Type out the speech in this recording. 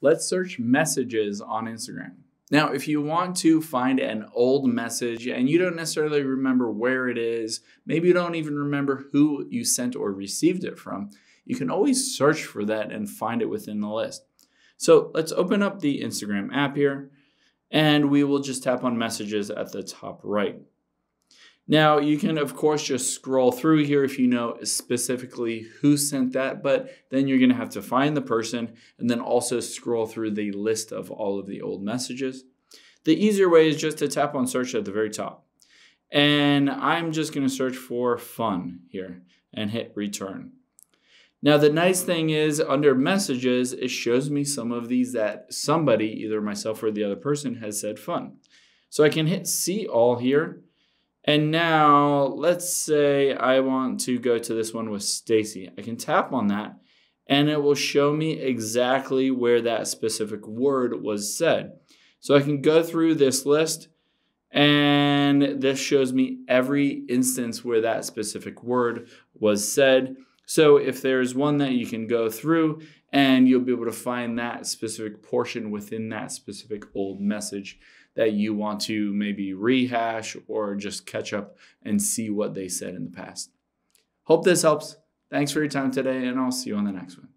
Let's search messages on Instagram. Now, if you want to find an old message and you don't necessarily remember where it is, maybe you don't even remember who you sent or received it from, you can always search for that and find it within the list. So let's open up the Instagram app here and we will just tap on messages at the top right. Now, you can, of course, just scroll through here if you know specifically who sent that, but then you're going to have to find the person and then also scroll through the list of all of the old messages. The easier way is just to tap on search at the very top. And I'm just going to search for fun here and hit return. Now, the nice thing is under messages, it shows me some of these that somebody, either myself or the other person, has said fun. So I can hit see all here and now let's say I want to go to this one with Stacy. I can tap on that and it will show me exactly where that specific word was said. So I can go through this list and this shows me every instance where that specific word was said. So if there's one that you can go through and you'll be able to find that specific portion within that specific old message that you want to maybe rehash or just catch up and see what they said in the past. Hope this helps. Thanks for your time today, and I'll see you on the next one.